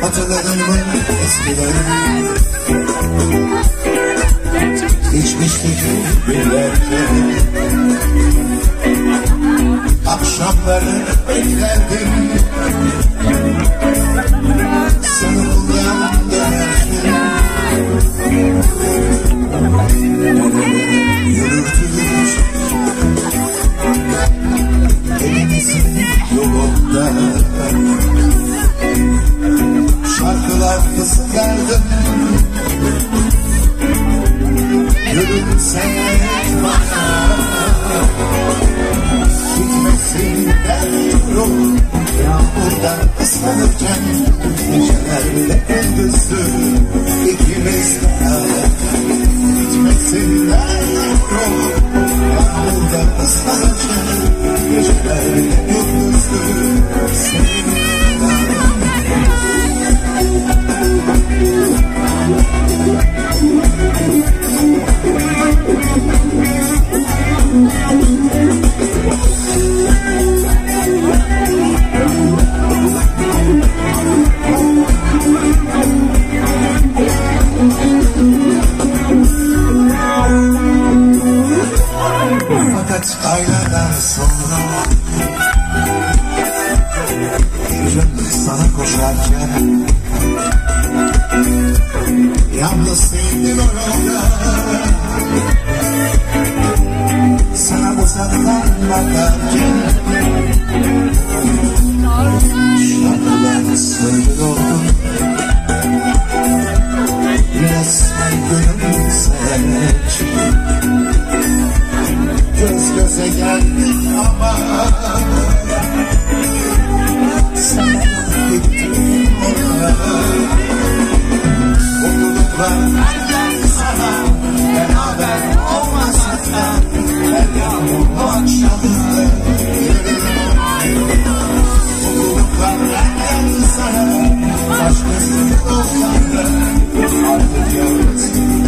Hatırladın mı eskileri İçmiştik birlikte Akşamları beklerdim. Seni buldan dönerken Yürürdük Elimizin yolunda. Şarkılar fısıldardım Gülümse bana. Gitmesin derdim Yağmurda ıslanırken Gecelerle gündüzdü İkimiz beraber Gitmesin derdim Yağmurda ıslanırken Gecelerle gündüzdü Seninle Fakat aylardan sonra Bir gün sana koşarken. Yalnız sevdim o yolda Sana uzaktan bakarken. Şarkılar söylüyordum sana Beraber olmasak da Her yağmur bu akşamda Mutluluklar benden sana Başkası olsan da Artık yalnızsın